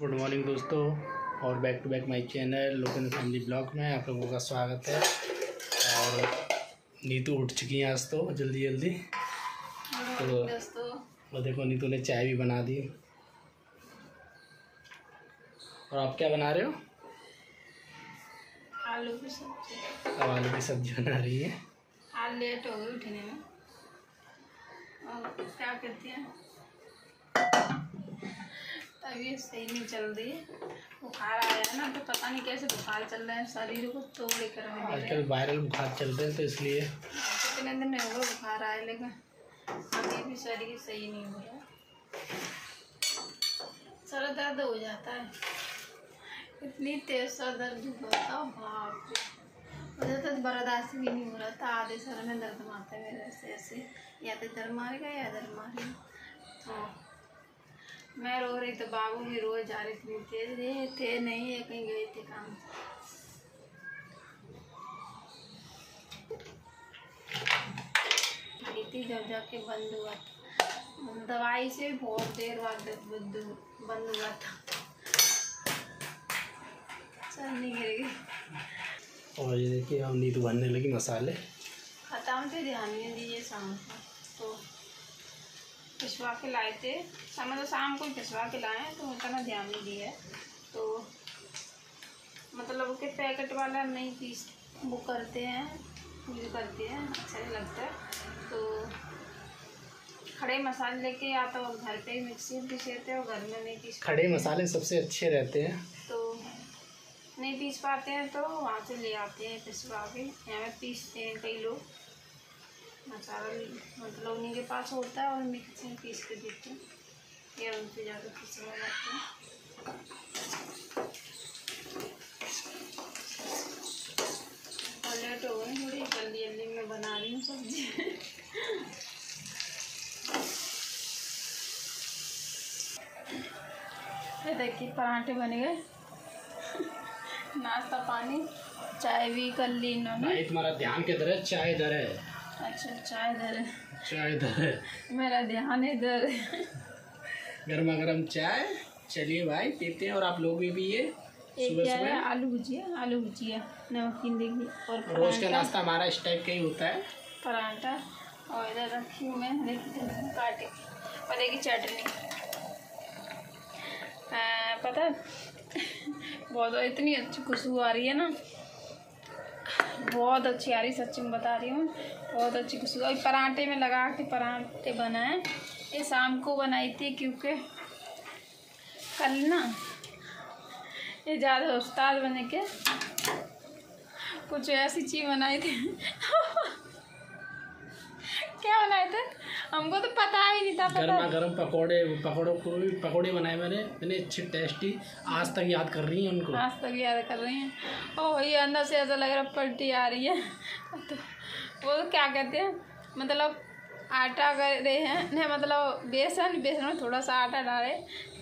Good morning दोस्तों और back to back my channel local family blog में आप लोगों का स्वागत है। और नीतू उठ चुकी है आज तो जल्दी जल्दी। तो दोस्तों। और देखो नीतू ने चाय भी बना दी। और आप क्या बना रहे हो? आलू की सब्ज़ी। अब आलू की सब्ज़ी बना रही है। आज लेट हो गई उठने में। और क्या कहती हैं? तबीयत सही नहीं चल रही है। बुखार आया है ना तो पता नहीं कैसे बुखार चल रहा है शरीर को तोड़ कर आजकल वायरल बुखार चल रहे हैं तो इसलिए। कितने दिन हो गए बुखार आए लेकिन अभी भी शरीर सही नहीं हो रहा सर दर्द हो जाता है। इतनी तेज सर दर्द होता है बाप मुझे तो बर्दाश्त भी नहीं हो रहा था आधे सर में दर्द मारता है मेरे ऐसे ऐसे। या तो इधर मारेगा या इधर मारेगा तो मैं रो रही तो बाबू भी रोज जा रही थी तेज ये थे नहीं है कहीं गए थे काम। थी जब जाके बंद हुआ था। दवाई से बहुत देर बाद बंद बंद हुआ था। चल नहीं गिर गई और ये देखिए हम नीतू बनने लगी मसाले। खत्म थे ध्यान नहीं दिए शाम को तो पिसवा के लाए थे। मतलब शाम को ही पिसवा के लाए हैं तो उतना ध्यान नहीं दिया है। तो मतलब के पैकेट वाला नहीं पीस वो करते हैं यूज़ करते हैं अच्छा नहीं लगता है। तो खड़े मसाले लेके या तो घर पे ही मिक्सी में पीसे थे और घर में नहीं पीस खड़े मसाले सबसे अच्छे रहते हैं। तो नहीं पीस पाते हैं तो वहाँ से ले आते हैं पिसवा के। यहाँ पे पीसते हैं कई लोग। मसाला मतलब उन्हीं के पास होता है और मिक्सी में पीस के देते हैं। या उनसे जाकर पिसवा जाते हैं। और लेट हो गई थोड़ी, जल्दी जल्दी मैं बना रही हूँ सब्ज़ी। ये देखिए, पराठे बन गए। नाश्ता पानी, चाय भी कर ली इन्होंने। तुम्हारा ध्यान किधर है? चाय इधर है। अच्छा चाय इधर है चाय इधर मेरा ध्यान इधर। है गर्मा गर्म चाय। चलिए भाई पीते हैं और आप लोग भी पिए। आलू भुजिया आलू भुजिया नमकीन देखिए। और रोज का नाश्ता हमारा इस टाइप का ही होता है। पराठा। और इधर रखी हूँ मैं देखिए काटे। और देखिए चटनी। पता बहुत इतनी अच्छी खुशबू आ रही है ना। बहुत अच्छी आ रही सच्ची में बता रही हूँ। बहुत अच्छी खुशबू और पराठे में लगा के पराठे बनाए। ये शाम को बनाई थी, क्योंकि कल ना ये ज़्यादा उस्ताद बने के कुछ ऐसी चीज़ बनाई थी। क्या बनाए थे? हमको तो पता ही नहीं था गर्मा गर्म पकौड़े पकौड़ों को भी पकौड़े बनाए मैंने। इतने अच्छे टेस्टी आज तक याद कर रही हैं उनको। आज तक याद कर रही हैं। ओह ये अंदर से ऐसा लग रहा पलटी आ रही है। तो वो क्या कहते हैं? मतलब आटा कर रहे हैं। नहीं मतलब बेसन बेसन में थोड़ा सा आटा डाले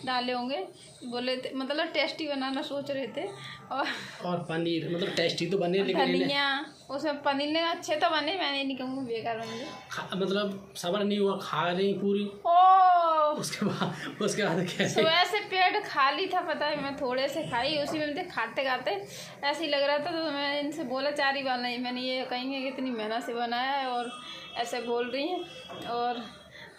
डाले होंगे। बोले थे मतलब टेस्टी बनाना सोच रहे थे। और और पनीर मतलब टेस्टी तो बने लेकिन धनिया उसमें पनीर ने अच्छे तो बने मैंने नहीं कहूँगी बेकार बन मतलब सबर नहीं हुआ खा रही पूरी। ओ उसके बाद उसके बाद कैसे? सुबह से पेट खाली था, पता है मैं थोड़े से खाई, उसी में मुझे खाते खाते ऐसे ही लग रहा था तो मैं इनसे बोला, चार ही बार नहीं, मैंने ये कहेंगे कितनी मेहनत से बनाया है और ऐसे बोल रही हैं और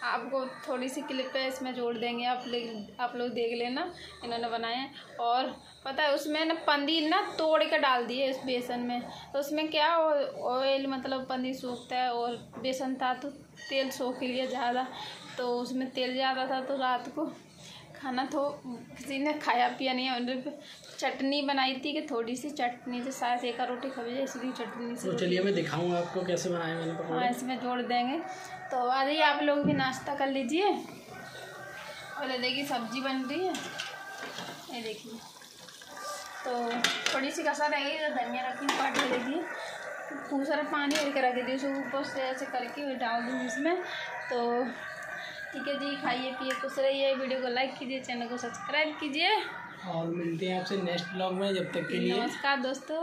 आपको थोड़ी सी क्लिप है इसमें जोड़ देंगे, आप ले, आप लोग देख लेना, इन्होंने बनाए और पता है, उसमें ना पंदी ना तोड़ के डाल दिए इस बेसन में। तो उसमें क्या ऑयल मतलब पंदी सूखता है और बेसन था तो तेल सूख लिया ज़्यादा तो उसमें तेल ज़्यादा था तो रात को खाना तो किसी ने खाया पिया नहीं है चटनी बनाई थी कि थोड़ी सी चटनी से शायद एक रोटी खा जाए इसलिए चटनी से तो चलिए मैं दिखाऊँगा आपको कैसे बनाए मैंने पकौड़े। हाँ इसमें जोड़ देंगे। तो आ जाइए आप लोग भी नाश्ता कर लीजिए। और ये देखिए सब्ज़ी बन रही है। ये देखिए। तो थोड़ी सी कसा रहेगी तो धनिया रखी काट के देखिए खूब सारा पानी के रख दी उसे ऊपर से ऐसे करके डाल दूँगी इसमें। तो ठीक है जी खाइए पिए खुश रहिए। वीडियो को लाइक कीजिए चैनल को सब्सक्राइब कीजिए। और मिलते हैं आपसे नेक्स्ट ब्लॉग में जब तक के लिए। नमस्कार दोस्तों।